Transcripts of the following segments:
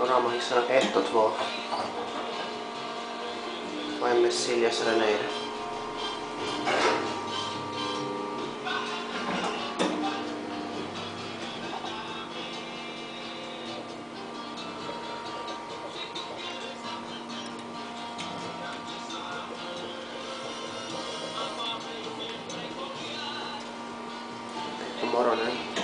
Då har hissarna hissat 1 och 2. Och MS Siljas där nere. på morgonen.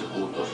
puntos.